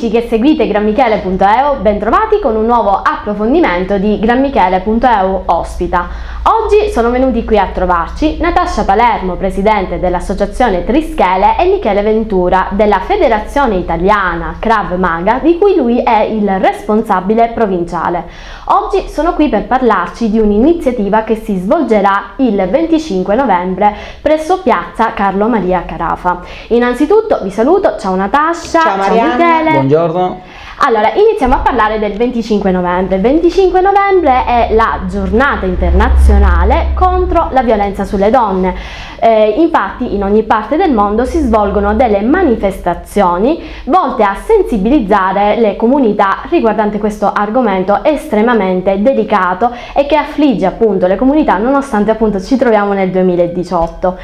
amici che seguite granmichele.eu, bentrovati con un nuovo approfondimento di granmichele.eu ospita. Oggi sono venuti qui a trovarci Natascia Palermo, presidente dell'associazione Trischele e Michele Ventura della Federazione Italiana Krav Maga di cui lui è il responsabile provinciale. Oggi sono qui per parlarci di un'iniziativa che si svolgerà il 25 novembre presso piazza Carlo Maria Carafa. Innanzitutto vi saluto, ciao Natascia, ciao, ciao Michele. Buongiorno. Allora, iniziamo a parlare del 25 novembre. Il 25 novembre è la giornata internazionale contro la violenza sulle donne. Eh, infatti in ogni parte del mondo si svolgono delle manifestazioni volte a sensibilizzare le comunità riguardante questo argomento estremamente delicato e che affligge appunto le comunità nonostante appunto ci troviamo nel 2018.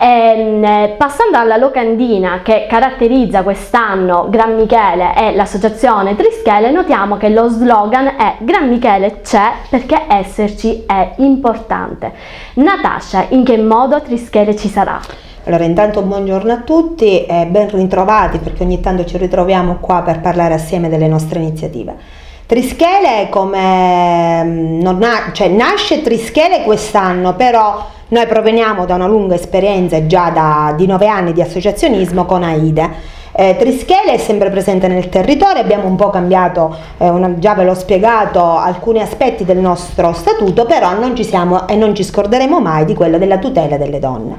E, ehm, passando alla locandina che caratterizza quest'anno Gran Michele e l'associazione Trischele, notiamo che lo slogan è Gran Michele c'è perché esserci è importante. Natascia, in che modo Trischele ci sarà? Allora, intanto buongiorno a tutti e ben ritrovati perché ogni tanto ci ritroviamo qua per parlare assieme delle nostre iniziative. Trischele come mm, ha, cioè nasce Trischele quest'anno, però noi proveniamo da una lunga esperienza già da, di nove anni di associazionismo con AIDE. Eh, Trischele è sempre presente nel territorio, abbiamo un po' cambiato, eh, una, già ve l'ho spiegato, alcuni aspetti del nostro statuto, però non ci siamo e non ci scorderemo mai di quello della tutela delle donne.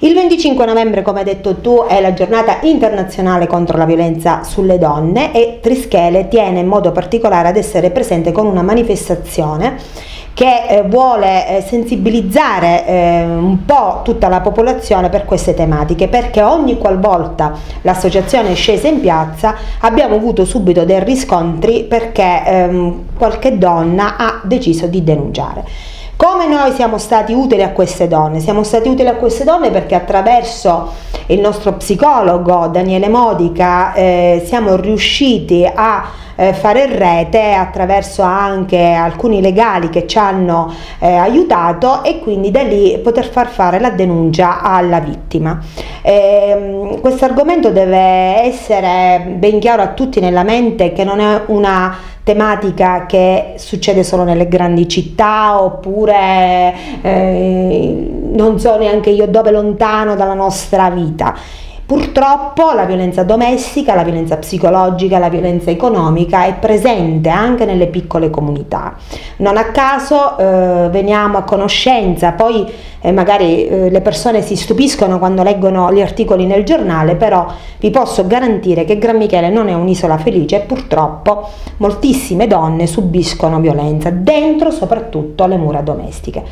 Il 25 novembre, come hai detto tu, è la giornata internazionale contro la violenza sulle donne e Trischele tiene in modo particolare ad essere presente con una manifestazione che eh, vuole eh, sensibilizzare eh, un po' tutta la popolazione per queste tematiche perché ogni qualvolta l'associazione è scesa in piazza abbiamo avuto subito dei riscontri perché ehm, qualche donna ha deciso di denunciare. Come noi siamo stati utili a queste donne? Siamo stati utili a queste donne perché attraverso il nostro psicologo Daniele Modica eh, siamo riusciti a eh, fare rete attraverso anche alcuni legali che ci hanno eh, aiutato e quindi da lì poter far fare la denuncia alla vittima. Eh, questo argomento deve essere ben chiaro a tutti nella mente che non è una tematica che succede solo nelle grandi città oppure eh, non so neanche io dove lontano dalla nostra vita. Purtroppo la violenza domestica, la violenza psicologica, la violenza economica è presente anche nelle piccole comunità. Non a caso eh, veniamo a conoscenza, poi eh, magari eh, le persone si stupiscono quando leggono gli articoli nel giornale, però vi posso garantire che Gran Michele non è un'isola felice e purtroppo moltissime donne subiscono violenza, dentro soprattutto le mura domestiche.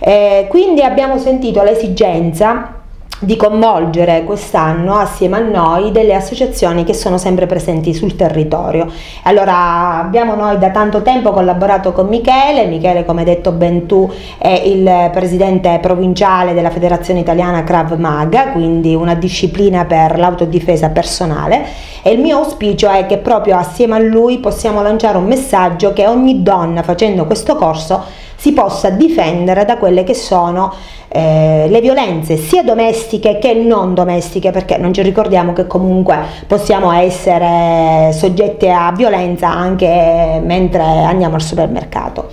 Eh, quindi abbiamo sentito l'esigenza di coinvolgere quest'anno assieme a noi delle associazioni che sono sempre presenti sul territorio. Allora abbiamo noi da tanto tempo collaborato con Michele, Michele come detto ben tu è il presidente provinciale della Federazione Italiana Krav Maga, quindi una disciplina per l'autodifesa personale e il mio auspicio è che proprio assieme a lui possiamo lanciare un messaggio che ogni donna facendo questo corso si possa difendere da quelle che sono eh, le violenze sia domestiche che non domestiche perché non ci ricordiamo che comunque possiamo essere soggetti a violenza anche mentre andiamo al supermercato.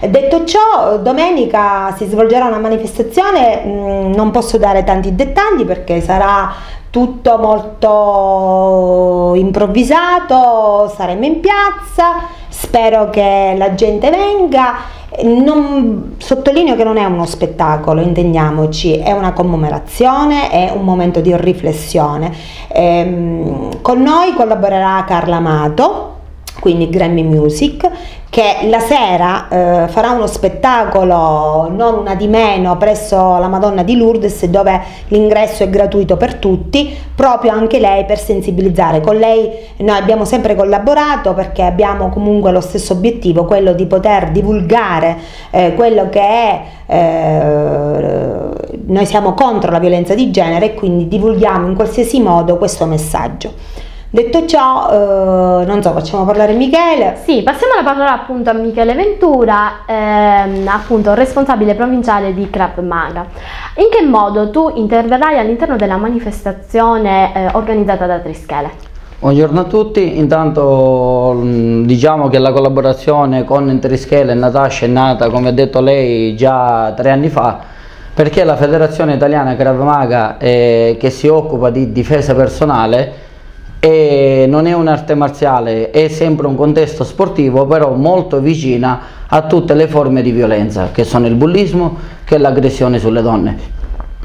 Detto ciò, domenica si svolgerà una manifestazione, mh, mm, non posso dare tanti dettagli perché sarà tutto molto improvvisato, saremo in piazza, spero che la gente venga non, sottolineo che non è uno spettacolo, intendiamoci, è una commemorazione, è un momento di riflessione. Ehm, con noi collaborerà Carla Amato, quindi Grammy Music, che la sera eh, farà uno spettacolo non una di meno presso la Madonna di Lourdes dove l'ingresso è gratuito per tutti, proprio anche lei per sensibilizzare. Con lei noi abbiamo sempre collaborato perché abbiamo comunque lo stesso obiettivo, quello di poter divulgare eh, quello che è, eh, noi siamo contro la violenza di genere e quindi divulghiamo in qualsiasi modo questo messaggio. Detto ciò, eh, non so, facciamo parlare Michele. Sì, passiamo la parola appunto a Michele Ventura, ehm, appunto responsabile provinciale di Krav Maga. In che modo tu interverrai all'interno della manifestazione eh, organizzata da Trischele? Buongiorno a tutti, intanto mm, diciamo che la collaborazione con Interischele e Natascia è nata, come ha detto lei, già tre anni fa perché la Federazione Italiana Krav Maga eh, che si occupa di difesa personale e non è un'arte marziale, è sempre un contesto sportivo, però molto vicina a tutte le forme di violenza, che sono il bullismo, che è l'aggressione sulle donne.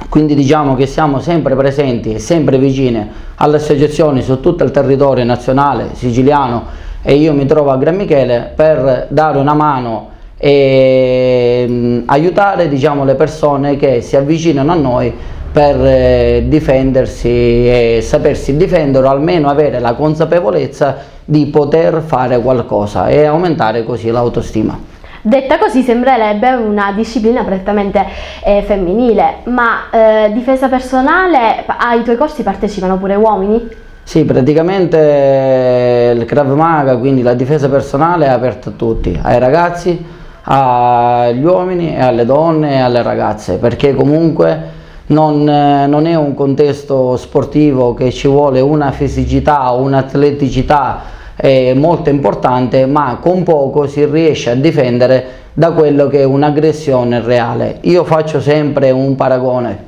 Quindi diciamo che siamo sempre presenti e sempre vicine alle associazioni su tutto il territorio nazionale, siciliano e io mi trovo a Gran Michele per dare una mano e mh, aiutare diciamo, le persone che si avvicinano a noi per eh, difendersi e sapersi difendere o almeno avere la consapevolezza di poter fare qualcosa e aumentare così l'autostima. Detta così sembrerebbe una disciplina prettamente eh, femminile, ma eh, difesa personale, ai tuoi corsi partecipano pure uomini? Sì, praticamente il Krav Maga, quindi la difesa personale è aperta a tutti, ai ragazzi, agli uomini e alle donne e alle ragazze, perché comunque non, eh, non, è un contesto sportivo che ci vuole una fisicità o un'atleticità eh, molto importante, ma con poco si riesce a difendere da quello che è un'aggressione reale. Io faccio sempre un paragone,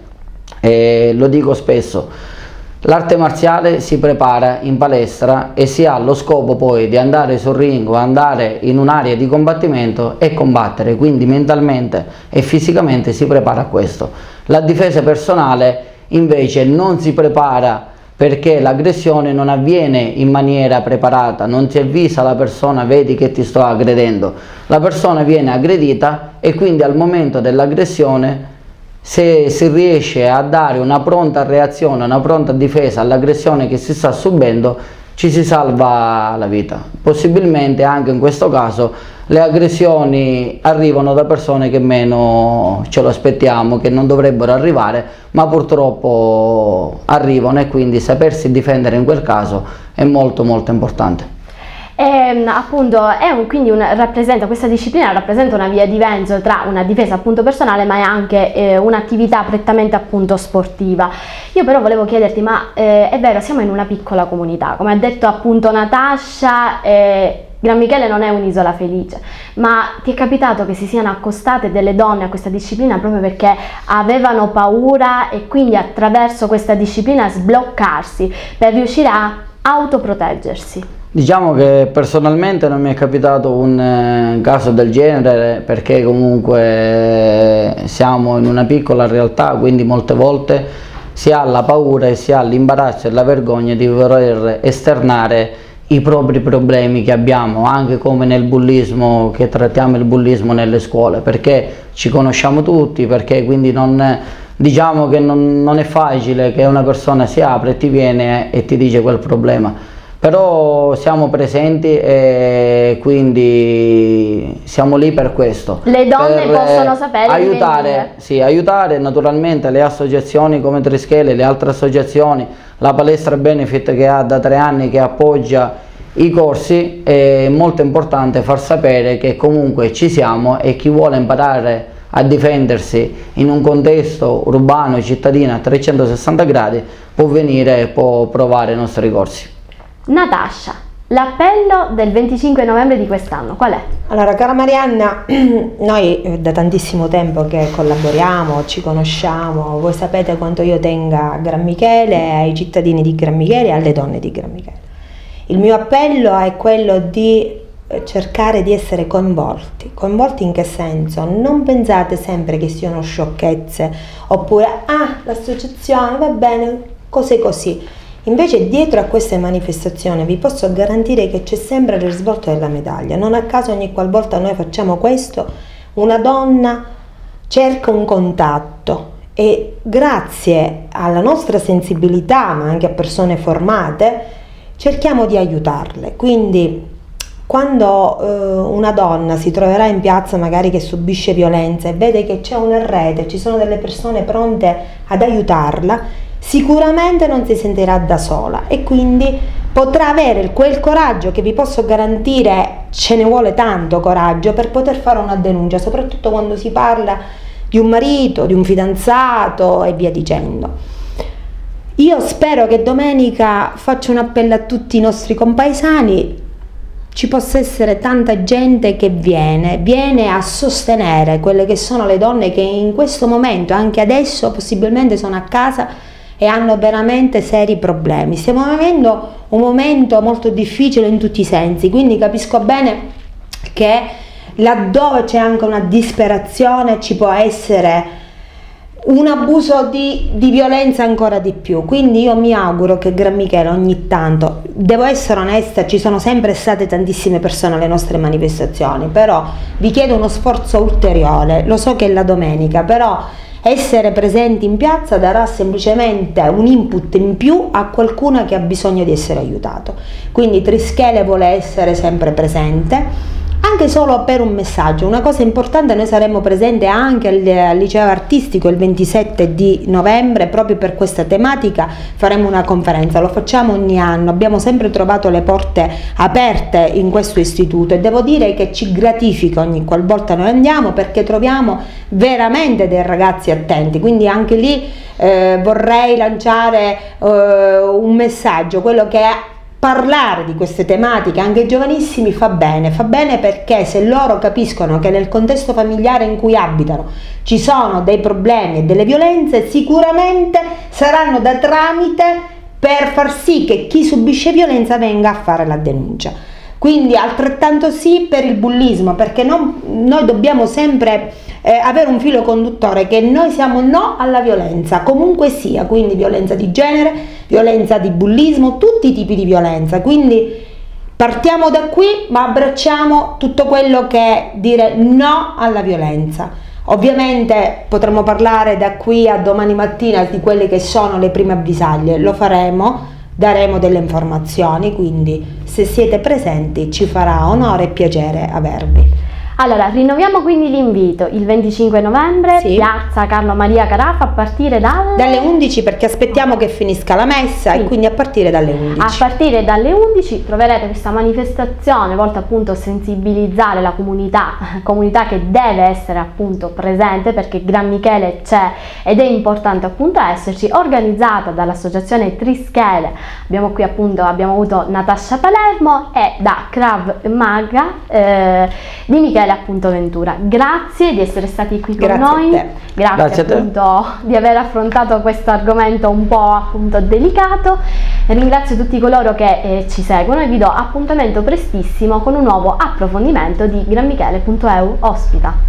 e lo dico spesso, L'arte marziale si prepara in palestra e si ha lo scopo poi di andare sul ring andare in un'area di combattimento e combattere, quindi mentalmente e fisicamente si prepara a questo. La difesa personale invece non si prepara perché l'aggressione non avviene in maniera preparata, non si avvisa la persona, vedi che ti sto aggredendo, la persona viene aggredita e quindi al momento dell'aggressione se si riesce a dare una pronta reazione, una pronta difesa all'aggressione che si sta subendo, ci si salva la vita. Possibilmente anche in questo caso le aggressioni arrivano da persone che meno ce lo aspettiamo, che non dovrebbero arrivare, ma purtroppo arrivano e quindi sapersi difendere in quel caso è molto molto importante. E, ehm, appunto un, quindi un, rappresenta, questa disciplina rappresenta una via di mezzo tra una difesa appunto personale ma è anche eh, un'attività prettamente appunto sportiva. Io però volevo chiederti, ma eh, è vero, siamo in una piccola comunità, come ha detto appunto Natascia, eh, Gran Michele non è un'isola felice, ma ti è capitato che si siano accostate delle donne a questa disciplina proprio perché avevano paura e quindi attraverso questa disciplina sbloccarsi per riuscire a autoproteggersi? Diciamo che personalmente non mi è capitato un eh, caso del genere perché comunque eh, siamo in una piccola realtà, quindi molte volte si ha la paura e si ha l'imbarazzo e la vergogna di voler esternare i propri problemi che abbiamo, anche come nel bullismo, che trattiamo il bullismo nelle scuole, perché ci conosciamo tutti, perché quindi non, diciamo che non, non è facile che una persona si apre ti viene e ti dice quel problema però siamo presenti e quindi siamo lì per questo. Le donne per possono sapere aiutare, sì, aiutare naturalmente le associazioni come Trischele, le altre associazioni, la palestra Benefit che ha da tre anni che appoggia i corsi, è molto importante far sapere che comunque ci siamo e chi vuole imparare a difendersi in un contesto urbano cittadino a 360 gradi può venire e può provare i nostri corsi. Natascia, l'appello del 25 novembre di quest'anno qual è? Allora, cara Marianna, noi è da tantissimo tempo che collaboriamo, ci conosciamo, voi sapete quanto io tenga a Gran Michele, ai cittadini di Gran Michele e alle donne di Gran Michele. Il mio appello è quello di eh, cercare di essere coinvolti. Coinvolti in che senso? Non pensate sempre che siano sciocchezze oppure, ah, l'associazione va bene, cose così Invece dietro a queste manifestazioni vi posso garantire che c'è sempre il risvolto della medaglia. Non a caso ogni qualvolta noi facciamo questo, una donna cerca un contatto e grazie alla nostra sensibilità, ma anche a persone formate, cerchiamo di aiutarle. Quindi quando eh, una donna si troverà in piazza magari che subisce violenza e vede che c'è una rete, ci sono delle persone pronte ad aiutarla, sicuramente non si sentirà da sola e quindi potrà avere quel coraggio che vi posso garantire, ce ne vuole tanto coraggio per poter fare una denuncia, soprattutto quando si parla di un marito, di un fidanzato e via dicendo. io spero che domenica faccia un appello a tutti i nostri compaesani ci possa essere tanta gente che viene, viene a sostenere quelle che sono le donne che in questo momento, anche adesso, possibilmente sono a casa e hanno veramente seri problemi. Stiamo vivendo un momento molto difficile in tutti i sensi, quindi capisco bene che laddove c'è anche una disperazione ci può essere un abuso di, di, violenza ancora di più. Quindi io mi auguro che Gran Michele ogni tanto, devo essere onesta, ci sono sempre state tantissime persone alle nostre manifestazioni, però vi chiedo uno sforzo ulteriore, lo so che è la domenica, però essere presenti in piazza darà semplicemente un input in più a qualcuno che ha bisogno di essere aiutato. Quindi Trischele vuole essere sempre presente anche solo per un messaggio. Una cosa importante, noi saremo presenti anche al, liceo artistico il 27 di novembre, proprio per questa tematica faremo una conferenza, lo facciamo ogni anno, abbiamo sempre trovato le porte aperte in questo istituto e devo dire che ci gratifica ogni qualvolta noi andiamo perché troviamo veramente dei ragazzi attenti, quindi anche lì eh, vorrei lanciare eh, un messaggio, quello che è parlare di queste tematiche anche ai giovanissimi fa bene, fa bene perché se loro capiscono che nel contesto familiare in cui abitano ci sono dei problemi e delle violenze, sicuramente saranno da tramite per far sì che chi subisce violenza venga a fare la denuncia. Quindi altrettanto sì per il bullismo, perché non, noi dobbiamo sempre eh, avere un filo conduttore che noi siamo no alla violenza, comunque sia, quindi violenza di genere, violenza di bullismo, tutti i tipi di violenza. Quindi partiamo da qui, ma abbracciamo tutto quello che è dire no alla violenza. Ovviamente potremo parlare da qui a domani mattina di quelle che sono le prime avvisaglie, lo faremo daremo delle informazioni, quindi se siete presenti ci farà onore e piacere avervi. Allora, rinnoviamo quindi l'invito il 25 novembre, sì. piazza Carlo Maria Carafa a partire dalle... dalle 11 perché aspettiamo che finisca la messa sì. e quindi a partire dalle 11. A partire dalle 11 troverete questa manifestazione volta appunto a sensibilizzare la comunità, comunità che deve essere appunto presente perché Gran Michele c'è ed è importante appunto esserci, organizzata dall'associazione Trischele. Abbiamo qui appunto abbiamo avuto Natascia Palermo e da Krav Maga eh, di Michele Michele appunto Ventura. Grazie di essere stati qui Grazie con noi. Grazie, Grazie appunto di aver affrontato questo argomento un po' appunto delicato. Ringrazio tutti coloro che eh, ci seguono e vi do appuntamento prestissimo con un nuovo approfondimento di granmichele.eu ospita.